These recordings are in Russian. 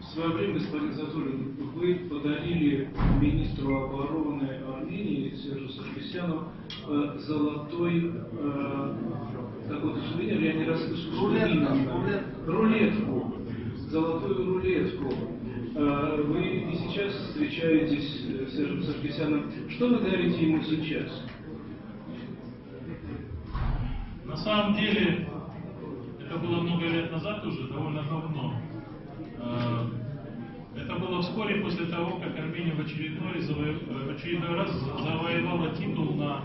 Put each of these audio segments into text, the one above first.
В свое время, господин Затулин, вы подарили министру обороны Армении Сержу Саркисяну э, золотой э, какой-то сувенир, я не Рулетка, именно. рулетка. рулетку, золотую рулетку. Э, Вы и сейчас встречаетесь э, с Сержем Саркисяном. Что вы дарите ему сейчас? На самом деле, это было много лет назад уже, довольно давно. Э, Это было вскоре после того, как Армения в очередной, завоев- э, очередной раз завоевала титул на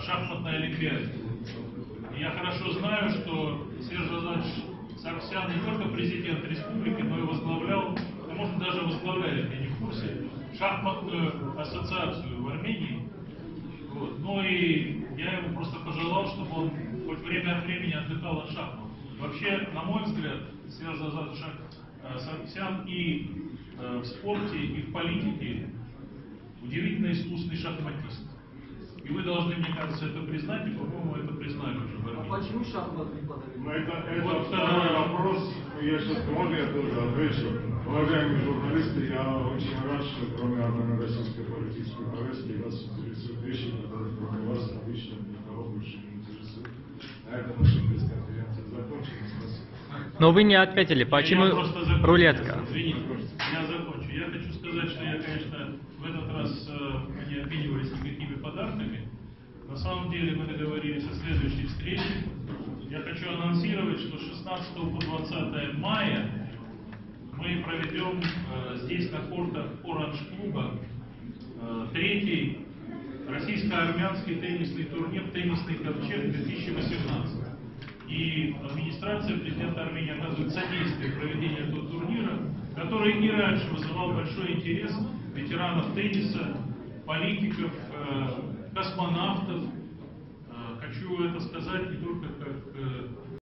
шахматной олимпиаде. Я хорошо знаю, что Серж Сарксян не только президент республики, но и возглавлял, может даже возглавляет, я не в курсе, шахматную ассоциацию в Армении. Вот. Ну и я ему просто пожелал, чтобы он хоть время от времени отдыхал от шахмат. Вообще, на мой взгляд, Серж Азат Сарксян и э, в спорте, и в политике удивительно искусный шахматист. И вы должны, мне кажется, это признать, и, по-моему, это признали уже в А Армении. почему шахмат не подарили? Ну, это, это Вот, второй э, вопрос. Я сейчас, можно я тоже отвечу? Уважаемые журналисты, я очень рад, что кроме армяно-российской политической повестки вас интересуют вещи, которые кроме вас обычно никого больше не интересуют. На этом наша пресс-конференция закончена. Спасибо. Но вы не ответили, почему Я закончу. рулетка? Извините, я закончу. Я хочу сказать, что я, конечно, в этот раз э, не обменивались никакими подарками. На самом деле мы договорились о следующей встрече. Я хочу анонсировать, что с 16 по 20 мая проведем э, здесь на кортах Оранж клуба э, третий российско-армянский теннисный турнир «Теннисный ковчег 2018». И администрация президента Армении оказывает содействие проведению этого турнира, который и раньше вызывал большой интерес ветеранов тенниса, политиков, э, космонавтов. Хочу это сказать не только как